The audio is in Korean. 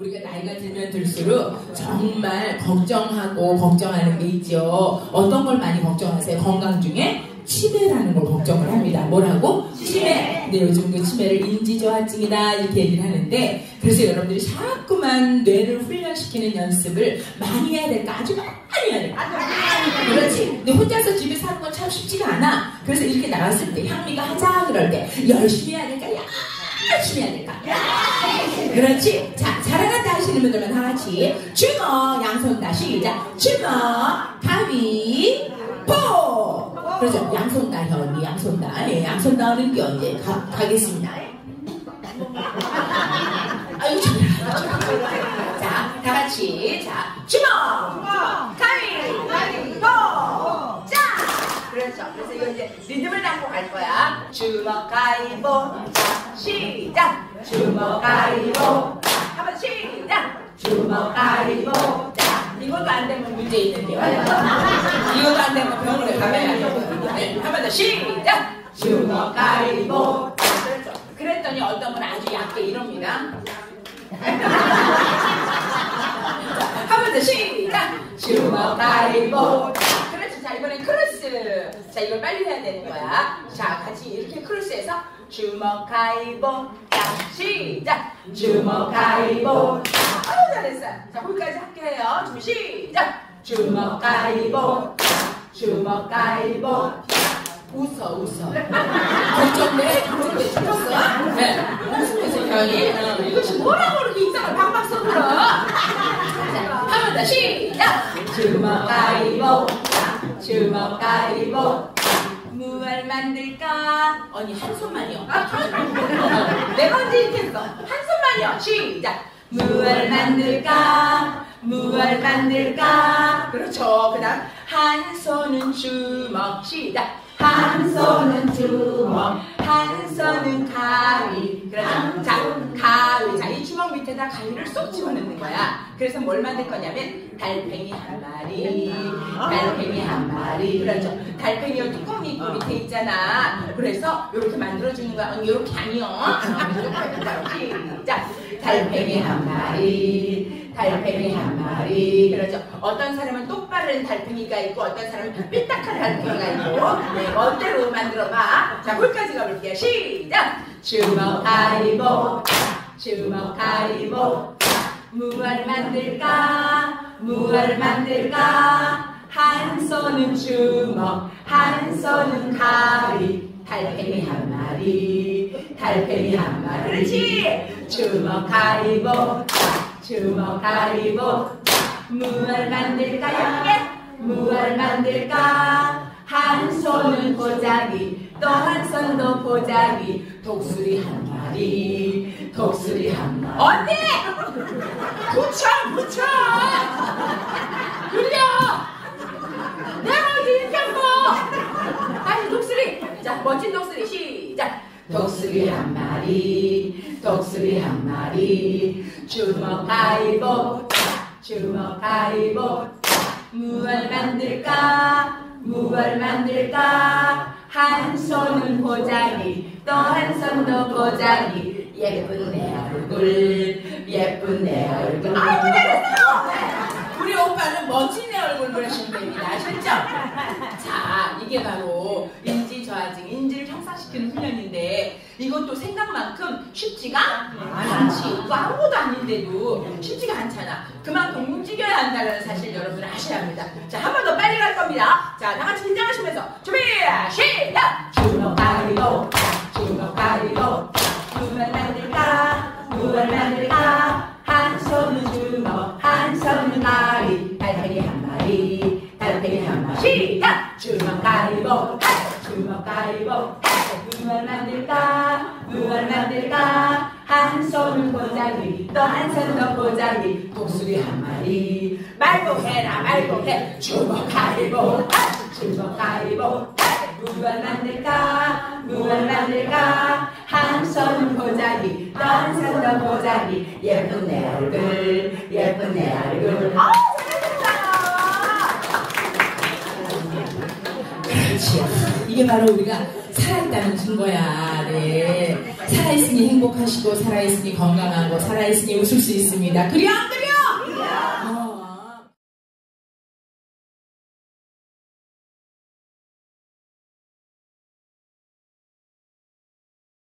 우리가 나이가 들면 들수록 정말 걱정하고 걱정하는 게 있죠. 어떤 걸 많이 걱정하세요? 건강 중에 치매라는 걸 걱정을 합니다. 뭐라고? 치매. 네, 요즘 그 치매를 인지저하증이다 이렇게 얘기를 하는데 그래서 여러분들이 자꾸만 뇌를 훈련시키는 연습을 많이 해야 될까? 아주 많이 해야 될까? 그렇지. 근데 혼자서 집에 사는 건 참 쉽지가 않아. 그래서 이렇게 나왔을 때 향미가 하자 그럴 때 열심히 해야 될까? 열심히 해야 될까? 그렇지. 자, 잘하겠다 하시는 분들만 다 같이 주먹 양손 다 시작. 주먹 가위 포. 그렇죠. 양손 다 현이 양손 다. 예, 양손 다는 게 언제 가, 가겠습니다. 아유 잘하네. 자, 다 같이 자 주먹 가위 가위 포. 자. 그렇죠. 그래서 이거 이제 리듬을 잡고 갈 거야. 주먹 가위 보. 자, 시작. 주먹 가위보. 한번 시작. 주먹 가위 보. 자, 이것도 안 되면 문제 있는데요. 이것도 안 되면 병원에 가봐야. 네, 한 번 더 시작. 주먹. 자, 그렇죠. 그랬더니 어떤 분 아주 얕게 이럽니다. 한 번 더 시작. 주먹 가위보. 그렇지. 자, 이번엔 크로스. 자, 이걸 빨리 해야 되는 거야. 자, 같이 이렇게 크로스해서 주먹 가위보. 자, 시작. 주먹 가위보. 자, 아유, 잘했어요. 자, 거기까지 할게요. 준비 시작. 주먹 가위보. 주먹 가위보. 웃어, 웃어. 걱정돼? 걱정돼 죽었어? 네. 웃으면서 형이, 어, 이것이 뭐라고 그렇게 이상을 박박 써들어? 한번 더 시작! 주먹 가위보, 주먹 가위보. 무얼 만들까? 언니 한 손만요. 네 번째 힌트했어. 한 손만요. 시작. 무얼 만들까? 무얼 만들까? 그렇죠. 그 다음 한 손은 주먹 시작. 한 손은 주먹, 한 손은 가위. 그렇죠. 자, 가위. 자, 이 주먹 밑에다 가위를 쏙 집어넣는 거야. 그래서 뭘 만들 거냐면 달팽이 한 마리, 달팽이 한 마리. 그렇죠. 달팽이가 뚜껑이 있고 밑에 있잖아. 그래서 이렇게 만들어주는 거야. 이렇게 아니요. 시작. 달팽이 한 마리, 달팽이 한 마리. 그렇죠. 어떤 사람은 똑바른 달팽이가 있고, 어떤 사람은 삐딱한 달팽이가 있고, 네, 멋대로 만들어봐. 자, 거기까지 가볼게요. 시작! 주먹 가위보, 주먹 가위보. 무얼 만들까? 무얼 만들까? 한 손은 주먹, 한 손은 가위. 달팽이 한 마리, 달팽이 한 마리. 그렇지! 주먹 가위보, 주먹 가위보. 무얼 만들까? 여기에 무얼 만들까? 한 손은 보자기, 또 한 손도 보자기. 독수리 한 마리, 독수리 한 마리. 언니! 붙여, 붙여! 돌려! 내가 어디 이겼어! 다시 독수리! 자, 멋진 독수리 시작! 독수리 한 마리, 독수리 한 마리. 주먹 가위보, 주먹 가위보. 무얼 만들까? 무얼 만들까? 한 손은 보자기, 또한 손도 보자기. 예쁜 내 얼굴, 예쁜 내 얼굴. 아이고, 잘했어요! 네. 우리 오빠는 멋진 내 얼굴 그러시면 됩니다. 아셨죠? 자, 이게 바로 이것도 생각만큼 쉽지가 않지. 또 아무것도 아닌데도 쉽지가 않잖아. 그만큼 움직여야 한다는 사실 여러분 아셔야 합니다. 자, 한 번 더 빨리 갈 겁니다. 자, 다 같이 긴장하시면서 준비, 시작! 주먹 가위로, 주먹 가위로, 무얼 만들까, 무얼 만들까, 한 손은 주먹, 한 손은 가위, 달팽이 한 마리, 달팽이 한 마리. 시작! 주먹 가위보, 주먹 가위보, 무얼 만들까, 무얼 만들까, 한 손은 보자기, 또 한 손도 보자기, 독수리 한 마리. 말고 해라, 말고 해, 주먹 가위보, 주먹 가위보, 무얼 만들까, 무얼 만들까, 한 손은 보자기, 또 한 손도 보자기, 예쁜 내 얼굴, 예쁜 내 얼굴. 그렇지. 이게 바로 우리가 살아있다는 증거야. 네. 살아있으니 행복하시고 살아있으니 건강하고 살아있으니 웃을 수 있습니다. 그리 안 그래?